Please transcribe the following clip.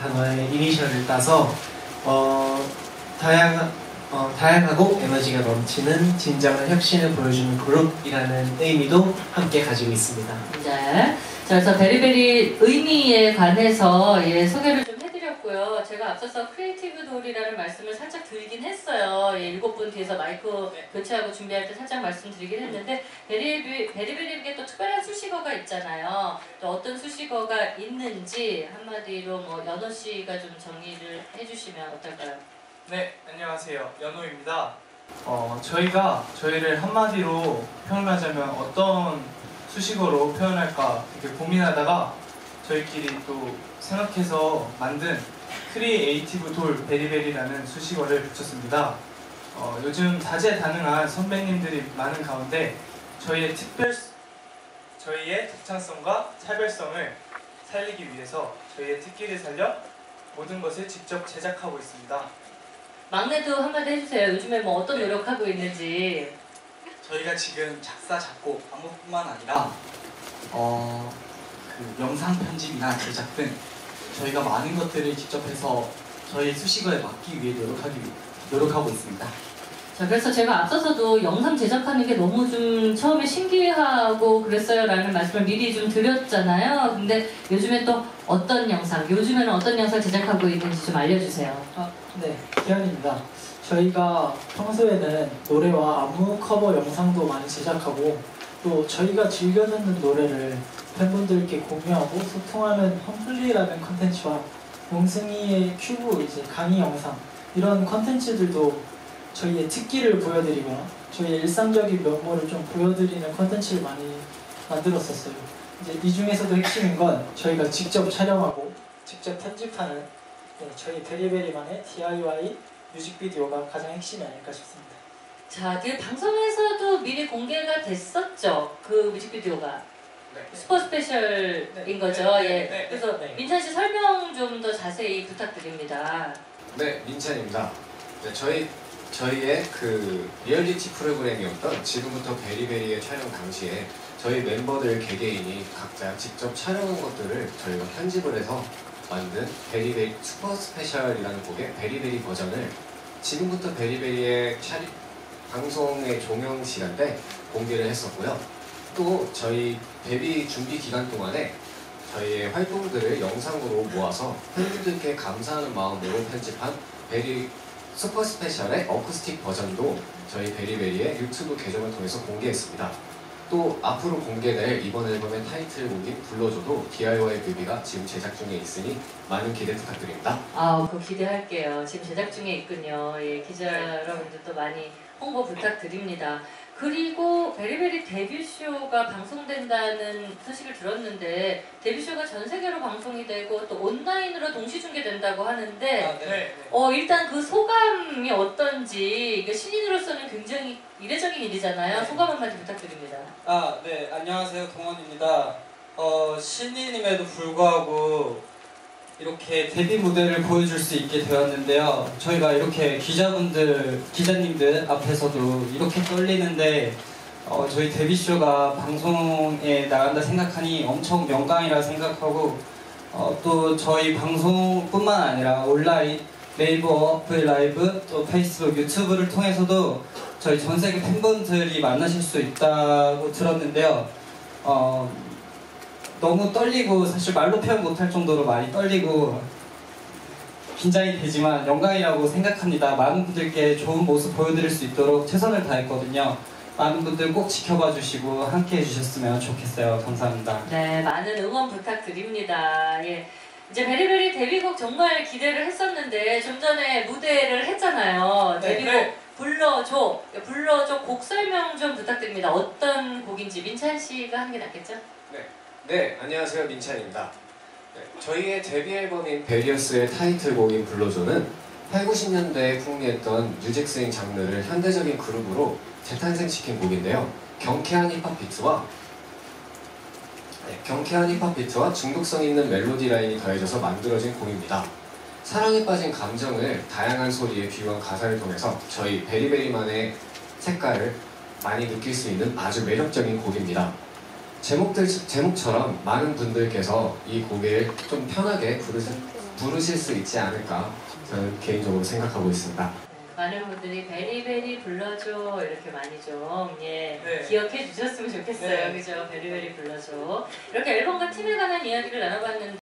단어의 이니셜을 따서 어, 다양한 어, 다양하고 에너지가 넘치는 진정한 혁신을 보여주는 그룹이라는 의미도 함께 가지고 있습니다. 네. 자, 그래서 베리베리 의미에 관해서 예, 소개를 제가 앞서서 creative 돌이라는 말씀을 살짝 드리긴 했어요. 예, 일곱 분 뒤에서 마이크 교체하고 준비할 때 살짝 말씀드리긴 했는데 베리베리, 베리베리에게 또 특별한 수식어가 있잖아요. 또 어떤 수식어가 있는지 한마디로 뭐 연호 씨가 좀 정리를 해주시면 어떨까요? 네, 안녕하세요. 연호입니다. 어, 저희가 저희를 한마디로 표현하자면 어떤 수식어로 표현할까 되게 고민하다가 저희끼리 또 생각해서 만든 creative 돌 베리베리라는 수식어를 붙였습니다. 어, 요즘 다재다능한 선배님들이 많은 가운데 저희의 특별 저희의 독창성과 차별성을 살리기 위해서 저희의 특기를 살려 모든 것을 직접 제작하고 있습니다. 막내도 한마디 해주세요. 요즘에 뭐 어떤 노력하고 있는지. 저희가 지금 작사, 작곡, 안무뿐만 아니라 어, 그 영상 편집이나 제작 등 저희가 많은 것들을 직접 해서 저희 수식어에 맞기 위해 노력하기 위- 노력하고 있습니다. 자, 그래서 제가 앞서서도 영상 제작하는 게 너무 좀 처음에 신기하고 그랬어요 라는 말씀을 미리 좀 드렸잖아요. 근데 요즘에 또 어떤 영상, 요즘에는 어떤 영상 제작하고 있는지 좀 알려주세요. 아, 네, 계현입니다. 저희가 평소에는 노래와 안무 커버 영상도 많이 제작하고 또 저희가 즐겨 듣는 노래를 팬분들께 공유하고 소통하는 험플리라는 컨텐츠와 용승이의 큐브 이제 강의 영상 이런 컨텐츠들도 저희의 특기를 보여드리거나 저희의 일상적인 면모를 좀 보여드리는 컨텐츠를 많이 만들었었어요. 이제 이 중에서도 핵심인 건 저희가 직접 촬영하고 직접 편집하는 네, 저희 베리베리만의 DIY 뮤직비디오가 가장 핵심이 아닐까 싶습니다. 자, 그 방송에서도 미리 공개가 됐었죠. 그 뮤직비디오가. Super Special인 거죠. 네, 예. 네, 네, 그래서 네. 민찬 씨 설명 좀 더 자세히 부탁드립니다. 네, 민찬입니다. 네, 저희 저희의 그 리얼리티 프로그램이었던 지금부터 베리베리의 촬영 당시에 저희 멤버들 개개인이 각자 직접 촬영한 것들을 저희가 편집을 해서 만든 베리베리 Super Special이라는 곡의 베리베리 버전을 지금부터 베리베리의 촬 방송의 종영 시간대 공개를 했었고요. 또 저희 데뷔 준비 기간 동안에 저희의 활동들을 영상으로 모아서 팬분들께 감사하는 마음으로 편집한 베리 Super Special의 어쿠스틱 버전도 저희 베리베리의 유튜브 계정을 통해서 공개했습니다. 또 앞으로 공개될 이번 앨범의 타이틀곡인 불러줘도 DIY 뮤비가 지금 제작 중에 있으니 많은 기대 부탁드립니다. 아, 그거 기대할게요. 지금 제작 중에 있군요. 예, 기자 여러분들도 많이 홍보 부탁드립니다. 그리고 베리베리 데뷔쇼가 방송된다는 소식을 들었는데 데뷔쇼가 전 세계로 방송이 되고 또 온라인으로 동시 중계된다고 하는데 아, 네. 어 일단 그 소감이 어떤지 이게 신인으로서는 굉장히 이례적인 일이잖아요. 네. 소감 한마디 부탁드립니다. 아, 네, 안녕하세요. 동원입니다. 어, 신인임에도 불구하고 이렇게 데뷔 무대를 보여줄 수 있게 되었는데요. 저희가 이렇게 기자분들, 기자님들 앞에서도 이렇게 떨리는데 어, 저희 데뷔쇼가 방송에 나간다 생각하니 엄청 영광이라 생각하고 어, 또 저희 방송뿐만 아니라 온라인 네이버 어플 라이브 또 페이스북 유튜브를 통해서도 저희 전 세계 팬분들이 만나실 수 있다고 들었는데요. 어, 너무 떨리고 사실 말로 표현 못할 정도로 많이 떨리고 긴장이 되지만 영광이라고 생각합니다. 많은 분들께 좋은 모습 보여드릴 수 있도록 최선을 다했거든요. 많은 분들 꼭 지켜봐 주시고 함께 해주셨으면 좋겠어요. 감사합니다. 네, 많은 응원 부탁드립니다. 예. 이제 베리베리 데뷔곡 정말 기대를 했었는데 좀 전에 무대를 했잖아요. 네, 데뷔곡 네. 불러줘. 불러줘 곡 설명 좀 부탁드립니다. 어떤 곡인지 민찬 씨가 하는 게 낫겠죠? 네, 안녕하세요. 민찬입니다. 네, 저희의 데뷔 앨범인 베리어스의 타이틀곡인 불러줘는 8, 90년대에 풍미했던 new jack swing 장르를 현대적인 그루브로 재탄생시킨 곡인데요. 경쾌한 힙합 비트와 네, 경쾌한 힙합 비트와 중독성 있는 멜로디 라인이 더해져서 만들어진 곡입니다. 사랑에 빠진 감정을 다양한 소리에 비유한 가사를 통해서 저희 베리베리만의 색깔을 많이 느낄 수 있는 아주 매력적인 곡입니다. 제목들 제목처럼 많은 분들께서 이 곡을 좀 편하게 부르시 부르실 수 있지 않을까 저는 개인적으로 생각하고 있습니다. 네, 많은 분들이 베리베리 불러줘 이렇게 많이 좀 예, 네. 기억해 주셨으면 좋겠어요. 네. 그죠? 베리베리 불러줘. 이렇게 앨범과 팀에 관한 이야기를 나눠봤는데